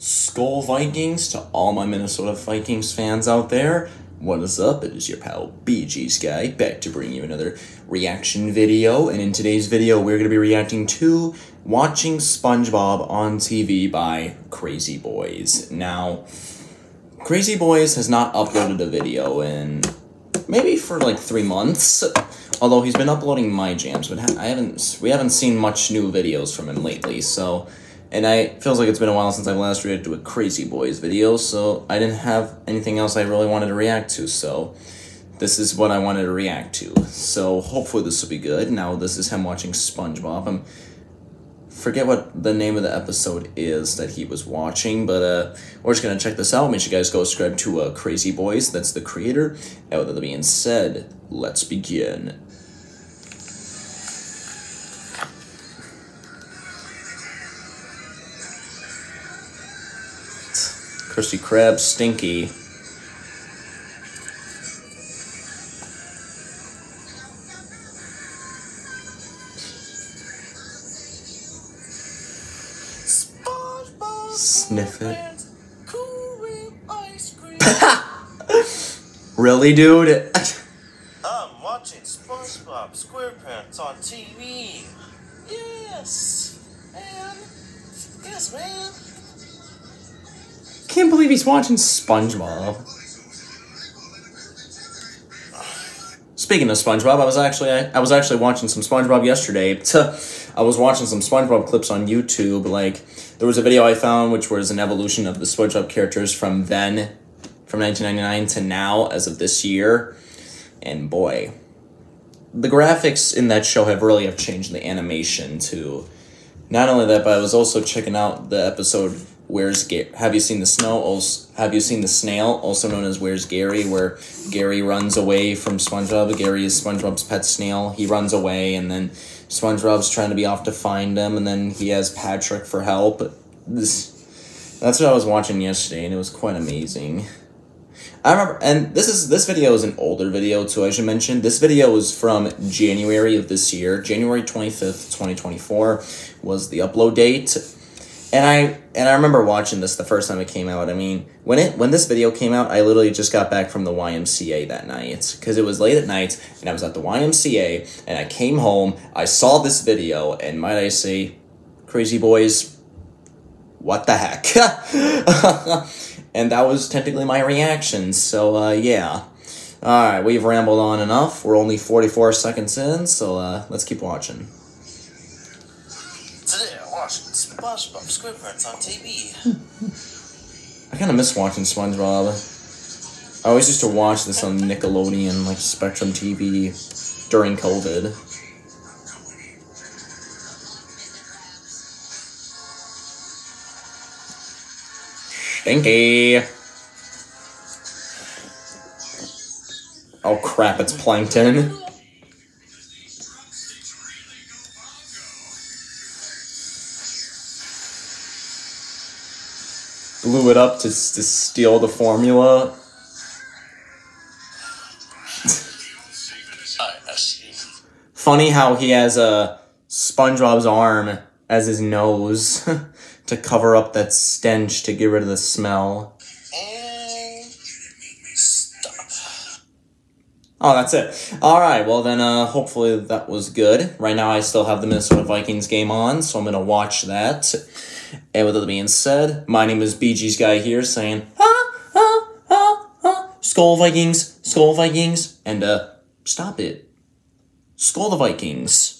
Skol Vikings to all my Minnesota Vikings fans out there. What is up? It is your pal BG's guy back to bring you another reaction video. And in today's video, we're going to be reacting to watching SpongeBob on TV by Crazyboyz. Now, Crazyboyz has not uploaded a video in maybe for like three months. Although he's been uploading my jams, but I haven't. We haven't seen much new videos from him lately. So, and I feels like it's been a while since I've last reacted to a Crazyboyz video. So I didn't have anything else I really wanted to react to. So this is what I wanted to react to. So hopefully this will be good. Now this is him watching SpongeBob. I'm forget what the name of the episode is that he was watching, but uh, we're just gonna check this out. Make sure you guys go subscribe to uh, Crazyboyz. That's the creator. And with that being said, let's begin. Krusty Krab, Stinky. Sniff it. really, dude? I'm watching SpongeBob SquarePants on TV. Yes, man. Yes, man. Can't believe he's watching SpongeBob. Speaking of SpongeBob, I was actually I, I was actually watching some SpongeBob yesterday. I was watching some SpongeBob clips on YouTube. Like there was a video I found which was an evolution of the SpongeBob characters from then, from 1999 to now, as of this year, and boy, the graphics in that show have really have changed the animation too. Not only that, but I was also checking out the episode Where's Gary? Have you seen the snow? Also, have you seen the snail, also known as Where's Gary, where Gary runs away from SpongeBob? Gary is SpongeBob's pet snail. He runs away, and then SpongeBob's trying to be off to find him, and then he has Patrick for help. This, that's what I was watching yesterday, and it was quite amazing. I remember, and this is this video is an older video too. I should mention this video was from January of this year, January twenty fifth, twenty twenty four, was the upload date and I and I remember watching this the first time it came out. I mean, when it when this video came out, I literally just got back from the YMCA that night because it was late at night and I was at the YMCA and I came home. I saw this video and might I say, Crazyboyz, what the heck? and that was technically my reaction. So uh, yeah. All right, we've rambled on enough. We're only 44 seconds in, so uh, let's keep watching. SpongeBob on TV. I kind of miss watching SpongeBob. I always used to watch this on Nickelodeon, like Spectrum TV, during COVID. Stinky! Oh crap, it's Plankton. Blew it up to, to steal the formula. Funny how he has a SpongeBob's arm as his nose to cover up that stench to get rid of the smell. Oh, that's it. All right. Well, then, uh, hopefully that was good. Right now, I still have the Minnesota Vikings game on, so I'm gonna watch that. And with that being said, my name is BG's guy here saying, ah, ah, ah, ah, Skol Vikings, Skol Vikings, and uh, stop it. Skol the Vikings.